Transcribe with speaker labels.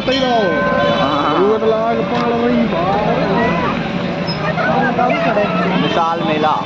Speaker 1: tí đâu Đưa ta la cái phong la đi
Speaker 2: Vishal Mela